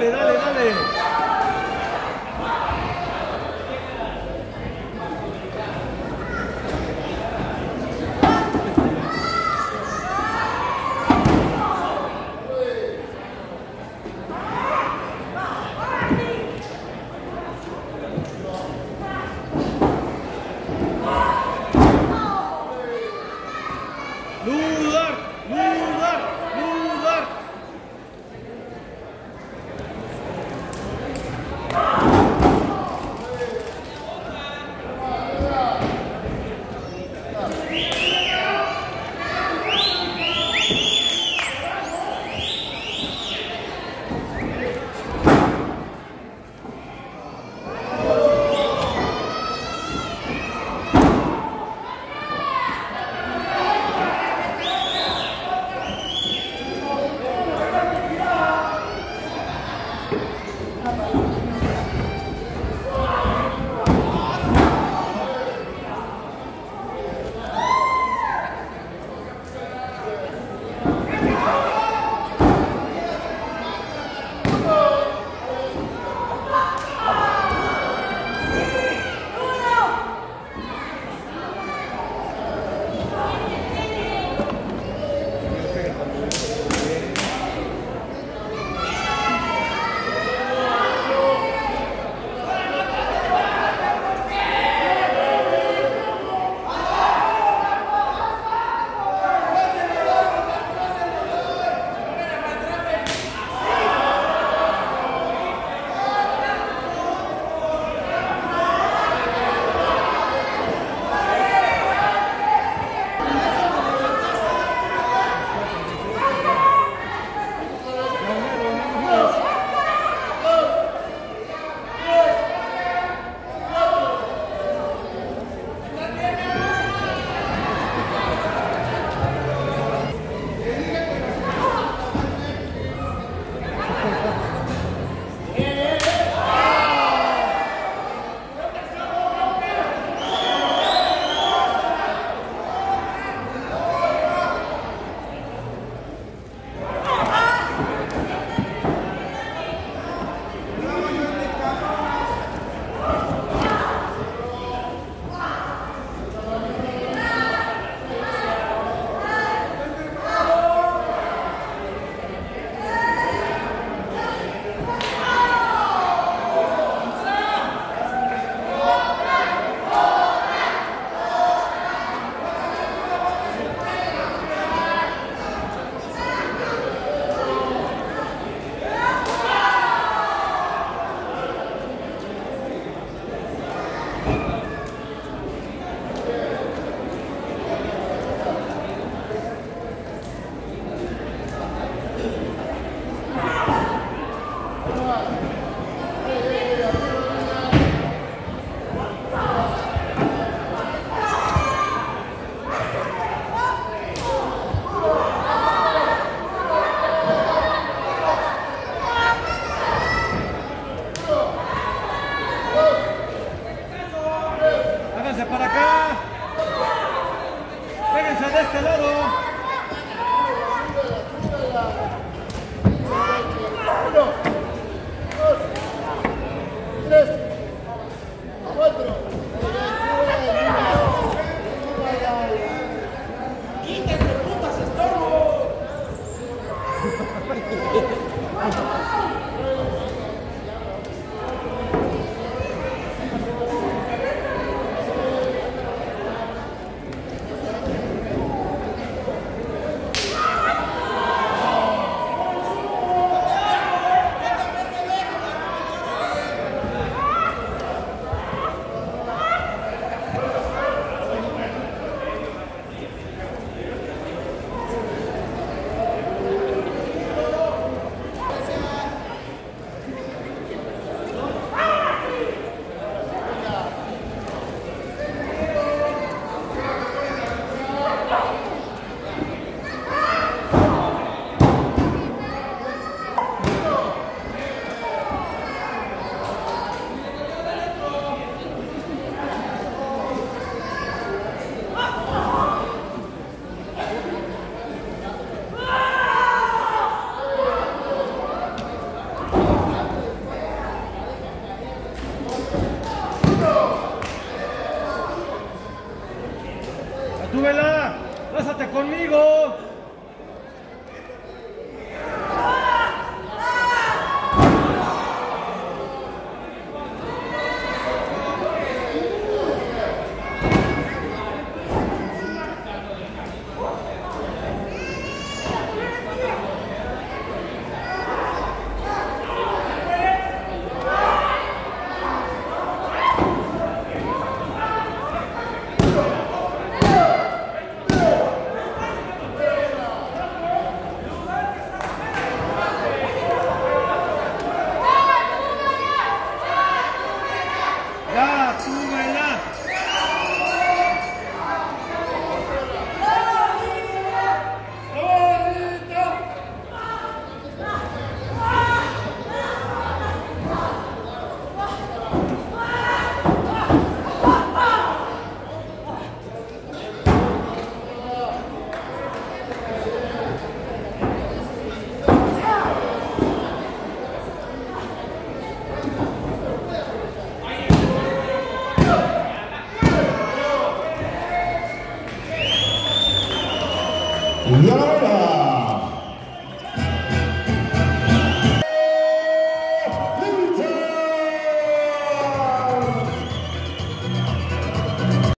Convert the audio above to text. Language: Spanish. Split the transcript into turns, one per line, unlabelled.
dale, dale. dale. De este lado. Gatúbela, lázate conmigo.
Y a la hora.